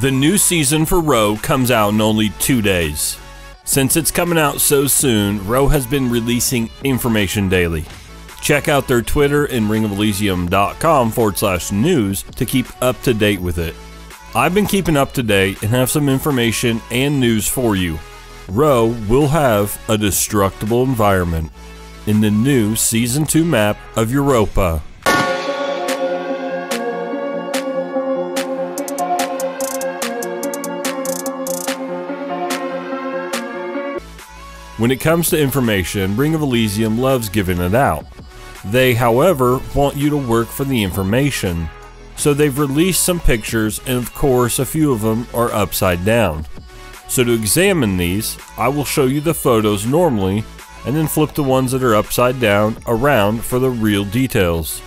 The new season for ROE comes out in only two days. Since it's coming out so soon, ROE has been releasing information daily. Check out their Twitter and ringofelysium.com forward slash news to keep up to date with it. I've been keeping up to date and have some information and news for you. ROE will have a destructible environment in the new Season 2 map of Europa. When it comes to information, Ring of Elysium loves giving it out. They, however, want you to work for the information. So they've released some pictures, and of course, a few of them are upside down. So to examine these, I will show you the photos normally, and then flip the ones that are upside down around for the real details.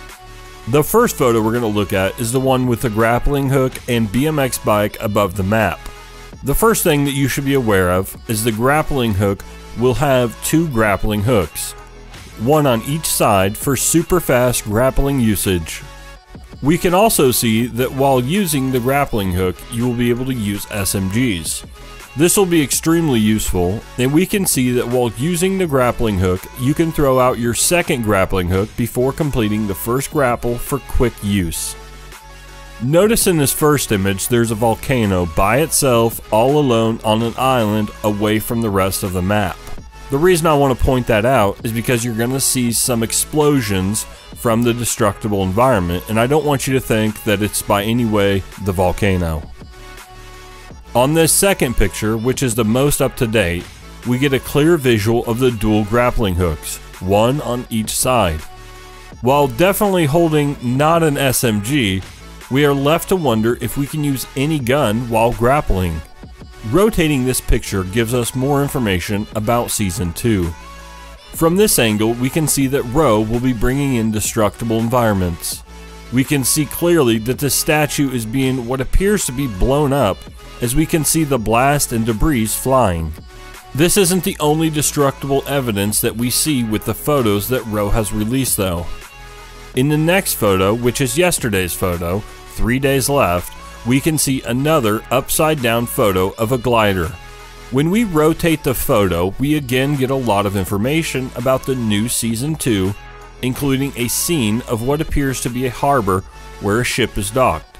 The first photo we're going to look at is the one with the grappling hook and BMX bike above the map. The first thing that you should be aware of is the grappling hook will have two grappling hooks, one on each side for super fast grappling usage. We can also see that while using the grappling hook, you will be able to use SMGs. This will be extremely useful, and we can see that while using the grappling hook, you can throw out your second grappling hook before completing the first grapple for quick use. Notice in this first image there's a volcano by itself all alone on an island away from the rest of the map. The reason I want to point that out is because you're going to see some explosions from the destructible environment, and I don't want you to think that it's by any way the volcano. On this second picture, which is the most up to date, we get a clear visual of the dual grappling hooks, one on each side. While definitely holding not an SMG, we are left to wonder if we can use any gun while grappling. Rotating this picture gives us more information about Season 2. From this angle, we can see that ROE will be bringing in destructible environments. We can see clearly that the statue is being what appears to be blown up as we can see the blast and debris flying. This isn't the only destructible evidence that we see with the photos that ROE has released though. In the next photo, which is yesterday's photo, three days left, we can see another upside down photo of a glider. When we rotate the photo, we again get a lot of information about the new Season 2, including a scene of what appears to be a harbor where a ship is docked.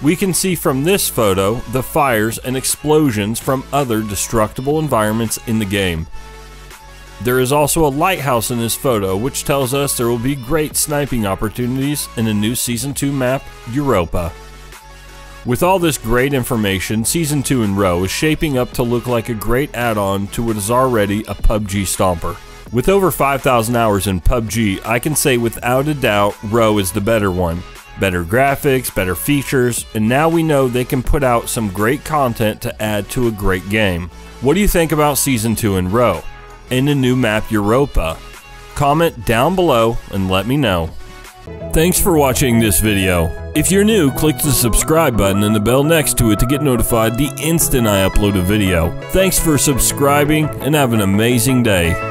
We can see from this photo the fires and explosions from other destructible environments in the game. There is also a lighthouse in this photo which tells us there will be great sniping opportunities in the new Season 2 map, Europa. With all this great information, Season 2 in ROE is shaping up to look like a great add-on to what is already a PUBG stomper. With over 5,000 hours in PUBG, I can say without a doubt ROE is the better one. Better graphics, better features, and now we know they can put out some great content to add to a great game. What do you think about Season 2 in ROE? And the new map Europa? Comment down below and let me know. Thanks for watching this video. If you're new, click the subscribe button and the bell next to it to get notified the instant I upload a video. Thanks for subscribing and have an amazing day.